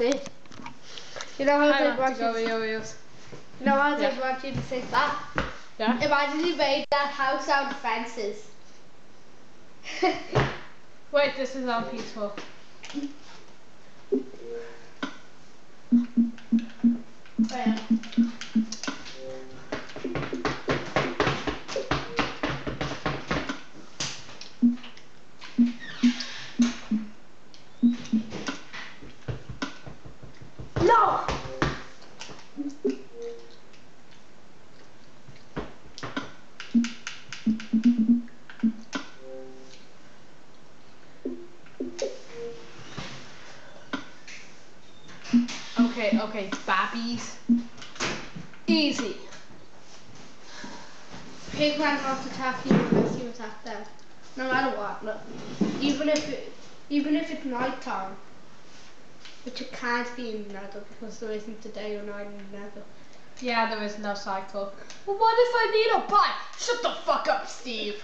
You know how I want to go you with yours. you know how Yeah. want you to say that? Yeah? Imagine you made that house out of fences. Wait, this is on peaceful. Well, babbies. Easy. Pigman wants to attack you unless you attack them. No matter what, look. Even if it, even if it's night time. Which it can't be in Nether because there isn't a day or night in Nether. Yeah, there is no cycle. Well, what if I need a bike? Shut the fuck up, Steve.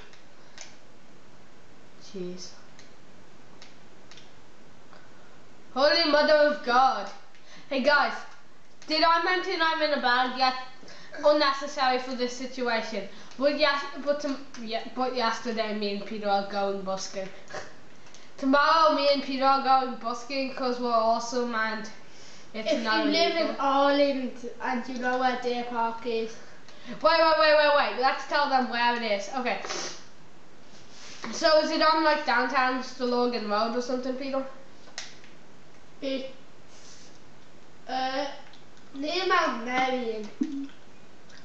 Jeez. Holy Mother of God. Hey guys, did I mention I'm in a band yet? Unnecessary for this situation. But yes, but tom- yeah, but yesterday me and Peter are going busking. Tomorrow me and Peter are going busking because we're awesome and it's If not you live in Ireland and you know where Deer Park is, Wait, wait, wait, wait, wait. Let's tell them where it is. Okay. So is it on like downtown Stillorgan Road or something, Peter? it's uh, near Mount Merrion.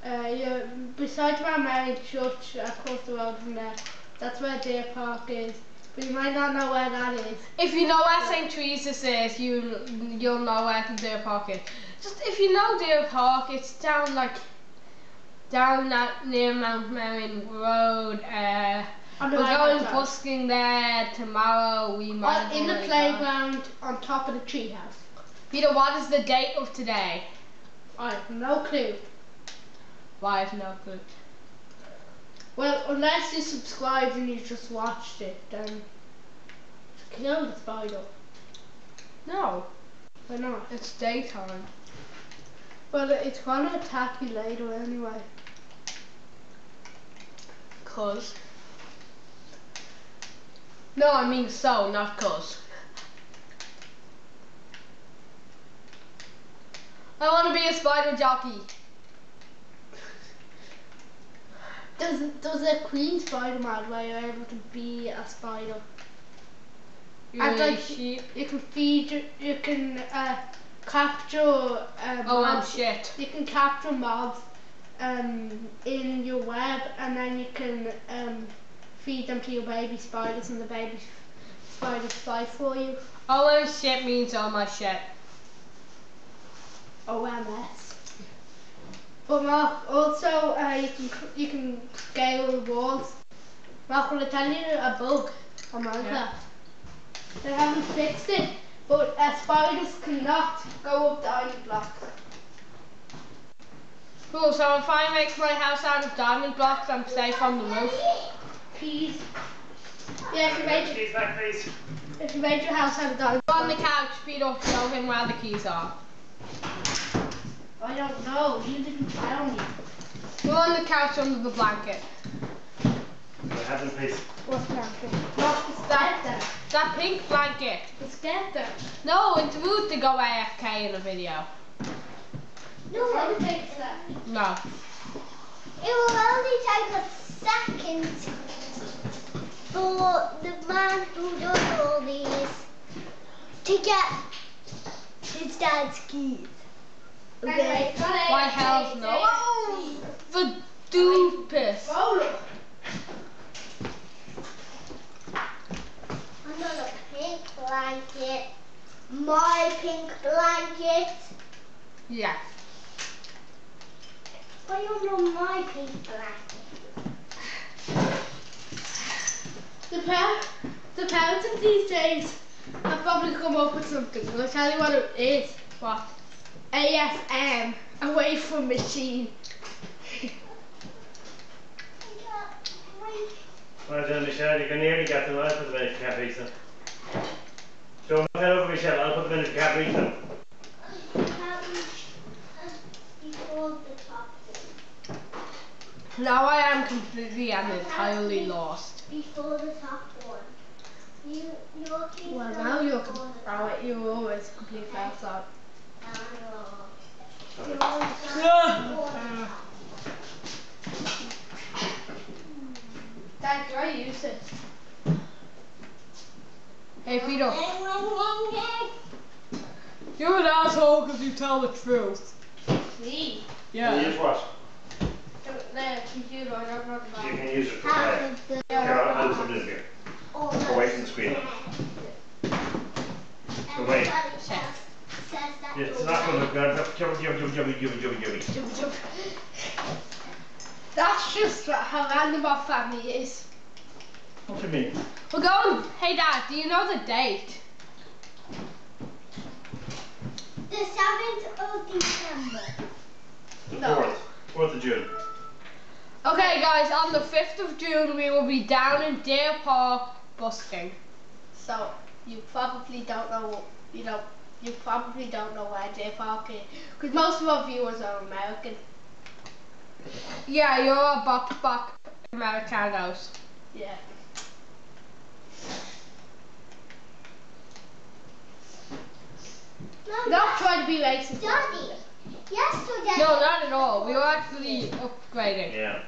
Uh, you're beside Mount Merrion Church across the road from there. That's where Deer Park is. But you might not know where that is. If you know where St. Teresa's is, you you'll know where the Deer Park is. Just if you know Deer Park, it's down like down at near Mount Merrion Road. Uh, we're going hand side. busking there tomorrow. We might. In the playground on top of the treehouse. Peter, what is the date of today? I have no clue. Why I have no clue. Well, unless you subscribed and you just watched it, then kill the spider. No, Why not? it's daytime. Well, it's gonna attack you later anyway. Cause. No, I mean so, not cause. I want to be a spider jockey. Does does a queen Spider-Man where you're able to be a spider? And like sheep. you can feed, you can uh, capture. Um, Oh, and mobs. shit. You can capture mobs um, in your web, and then you can um, feed them to your baby spiders, and the baby spiders fly for you. Oh, and shit means oh my shit. OMS. But Mark, also uh, you can you can scale the walls. Mark, will I tell you a bug on Minecraft? Yeah. They haven't fixed it, but uh, spiders cannot go up diamond blocks. Cool, so if I make my house out of diamond blocks, I'm safe on the roof. Keys. Yeah, if you made your, back, please. if you made your house out of diamond On the blocks. couch, Peter, show him where the keys are. I don't know. You didn't tell me. We're on the couch under the blanket. What happened, please? What's blanket? Not the skelter. That pink blanket. The skelter. No, it's rude to go AFK in a video. No, I would take that. No. It will only take a second for the man who does all these to get his dad's keys. Okay. Why hell's no? Oh, the doofus. Roller. Another pink blanket. My pink blanket. Yeah. Why you know my pink blanket? The, par- the parents of these days have probably come up with something. I'll tell you what it is. What? AFM, away from machine. Well done, Michelle. You can nearly get them. I'll put them in the cap reason. So knock head over, Michelle. I'll put them in the cap reason. Now I am completely and entirely lost. Before the top one. You, you're well, now you're, oh, you're always completely outside one. You're always Yeah. before the top. Dad, do I use it? Hey Peter, you're an asshole because you tell the truth. Me? Can you use what? The computer, I don't know You can use it for Half play. Here, I'll, I'll put here. Away from the screen. Oh, Away. It's not going to go. Jump, jump, jump, jump, jump, jump, jump. Jump, jump. That's just how random our family is. What do you mean? We're going. Hey Dad, do you know the date? The 7th of December. The No. fourth. Fourth of June. Okay, guys, on the 5th of June, we will be down in Deer Park busking. So, you probably don't know, you know, you probably don't know where Deer Park is. Because most of our viewers are American. Yeah, you're a box box Americanos. Yeah. No, Not trying to be racist. Daddy, yesterday. No, not at all. We were actually upgrading. Yeah.